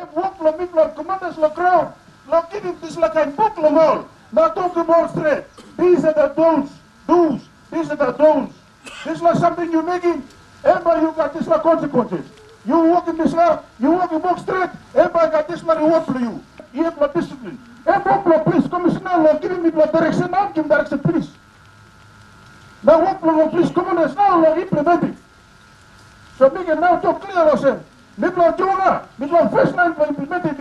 Εμποτλούμε τους κομματειαστούς να κρατούν, να κοινοποιούνται σαν εμποτλομόν. Να τος δημοστρέψεις αν τον δούς, δούς, αν τον δούς. Αυτός είναι κάτι που μας κάνει. Εάν περιμένεις αυτό, θα έχεις συνέπειες. Εάν περιμένεις αυτό, θα έχεις συνέπειες. Εάν περιμένεις αυτό, θα έχεις συνέπειες. Εάν περι Bibliothek Jona, Bibliothek Fishland, Bibliothek